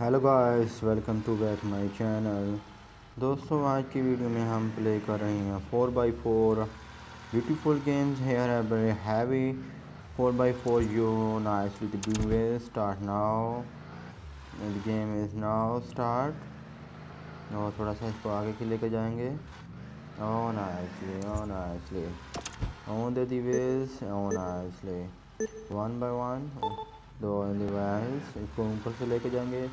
Hello guys welcome to back my channel دوستو، آج کی ویڈیو میں ہم پلے کر رہے ہیں four by four beautiful games here very heavy four by four you nicely dubbing way start now game is now start اور تھوڑا سا اس کو آگے کے لے کے جائیں گے. او nicely oh nicely on the ways oh nicely one by one دو ریوائنس اس کو اوپر سے لے کے جائیں گے،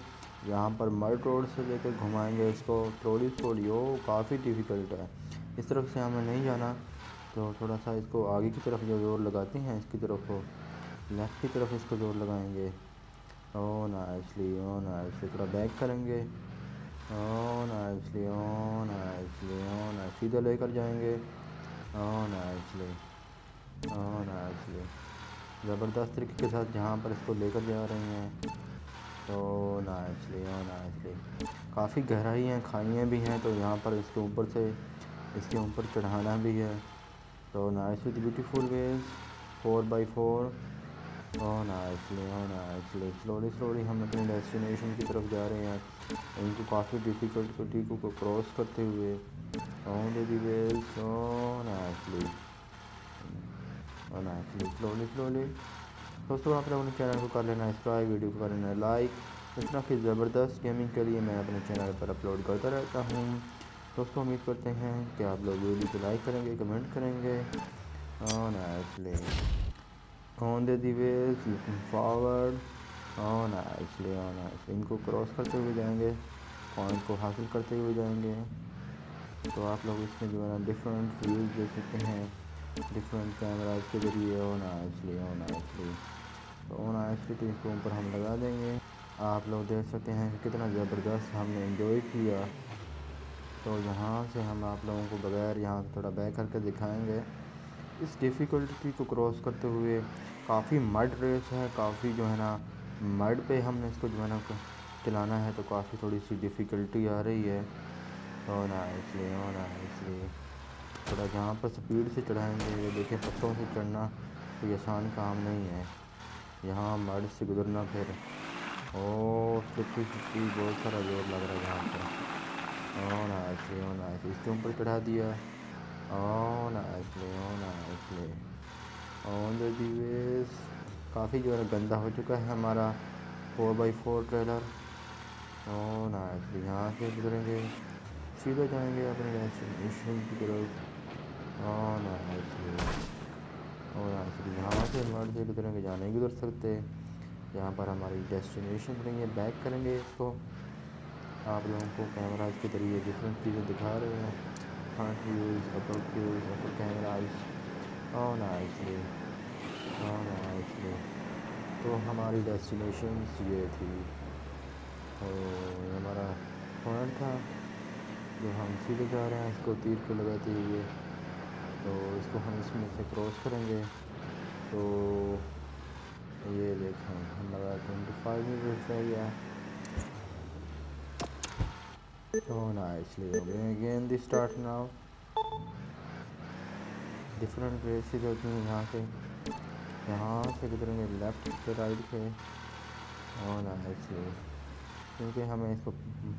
یہاں پر مرڈ روڈ سے لے کے گھمائیں گے، اس کو تھوڑی تھوڑی ہو کافی ڈیفیکلٹ ہے۔ اس طرف سے ہمیں نہیں جانا، تو تھوڑا سا اس کو آگے کی طرف جو زور لگاتے ہیں، اس کی طرف کو لیفٹ کی طرف اس کو زور لگائیں گے۔ او نائسلی او نائسلی، تھوڑا بیک کریں گے۔ Oh nicely oh nicely oh nicely, سیدھا لے کر جائیں گے۔ Oh nicely oh nicely. زبردست طریقے کے ساتھ جہاں پر اس کو لے کر جا رہے ہیں۔ تو نائسلی اور نائسلی کافی گہرائی ہیں، کھائیاں بھی ہیں، تو یہاں پر اس کے اوپر سے اس کے اوپر چڑھانا بھی ہے۔ تو nice with beautiful ways four by four اور نائسلی اور نائسلی سلولی سلولی ہم اپنی ڈیسٹینیشن کی طرف جا رہے ہیں۔ ان کو کافی ڈیفیکلٹی کو کراس کرتے ہوئے۔ اور نائسلی اور نائسلی سلولی سلولی دوستوں آپ لوگوں نے چینل کو کر لینا اسکرائب ویڈیو کو کر لینا لائک اس طرح کی زبردست گیمنگ کے لیے میں اپنے چینل پر اپلوڈ کرتا رہتا ہوں۔ دوستوں امید کرتے ہیں کہ آپ لوگ ویڈیو کو لائک کریں گے کمنٹ کریں گے۔ اور nicely on the the ways looking forward on nicely on nicely ان کو کراس کرتے ہوئے جائیں گے پوائنٹ کو حاصل کرتے ہوئے جائیں گے۔ تو آپ لوگ اس میں جو ہے نا ڈفرینٹ ویوز دے سکتے ہیں۔ ڈیفرنٹ کیمراز کے ذریعے او نائسلی اونا نائسلی تو او نائسلی تو اس کو اوپر ہم لگا دیں گے. آپ لوگ دیکھ سکتے ہیں کہ کتنا زبردست ہم نے انجوائے کیا. تو یہاں سے ہم آپ لوگوں کو بغیر یہاں تھوڑا بیک کر کے دکھائیں گے. اس ڈیفیکلٹی کو کراس کرتے ہوئے کافی مڈ ریس ہے. کافی جو ہے نا مڈ پہ ہم نے اس کو جو ہے نا چلانا ہے تو کافی تھوڑی سی ڈیفیکلٹی آ رہی ہے. ہونا اس لیے ہونا اس لیے. تھوڑا جہاں پر اسپیڈ سے چڑھائیں گے، یہ دیکھیں پتوں سے چڑھنا کوئی آسان کام نہیں ہے۔ یہاں مڑ سے گزرنا پھر۔ اور سلکی سلکی بہت سارا زور لگ رہا ہے یہاں پر۔ اون ایسے اون ایسے اس کے اوپر چڑھا دیا۔ اون ایسے اون ایسے آن دا ویز کافی جو ہے گندہ ہو چکا ہے ہمارا four by four trailer. On ایسے یہاں سے گزریں گے۔ سیدھا جائیں گے اپنے ڈیسٹینیشن کی طرف۔ یہاں سے گے جانے گزر سکتے یہاں پر ہماری ڈیسٹینیشن کریں گے بیک کریں گے اس کو آپ لوگوں کو کیمراز کے ذریعے ڈفرینٹ چیزیں دکھا رہے ہیں front views upper views upper cameras on nicely on لے تو ہماری ڈیسٹینیشنس یہ تھی ہمارا پوائنٹ تھا جو ہم سیدھے جا رہے ہیں اس کو تیر کو لگاتے ہوئے تو اس کو ہم اس میں سے کراس کریں گے تو یہ دیکھیں، ہمارا ٹوئنٹی فائیو میٹر رہ گیا تو نائسلی ہو گئے again the start now different races ہوتی ہیں یہاں سے۔ یہاں سے کدھر گے لیفٹ سے رائٹ سے۔ oh, اور نائسلی کیونکہ ہمیں اس کو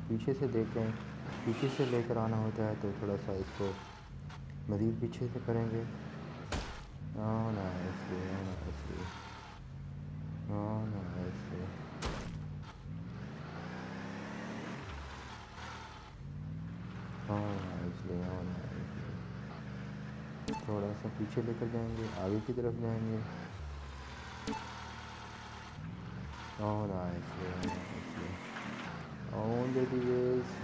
پیچھے سے دیکھ پیچھے سے لے کر آنا ہوتا ہے تو تھوڑا سا اس کو مزید پیچھے سے کریں گے۔ تھوڑا سا پیچھے لے کر جائیں گے، آگے کی طرف جائیں گے۔ آن آہستہ آن آہستہ آن دا ریویز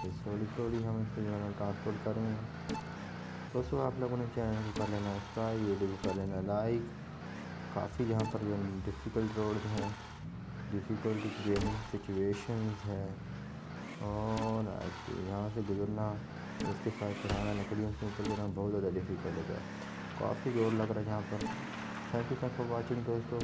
پھر سولی سولی ہم اس کو جو ہے نا ٹرانسپورٹ کریں گے بس وہ آپ لوگوں نے چینل کو کر لینا سبسکرائب ویڈیو کو کر لینا لائک کافی یہاں پر جو ڈفیکلٹ روڈ ہیں ڈیفیکلٹ گیمنگ سچویشنز ہیں اور یہاں سے گزرنا اس کے ساتھ چڑھانا لکڑیوں سے اوپر گرنا بہت زیادہ ڈیفیکلٹ ہوتا ہے کافی زور لگ رہا ہے یہاں پر thank you sir for watching دوستوں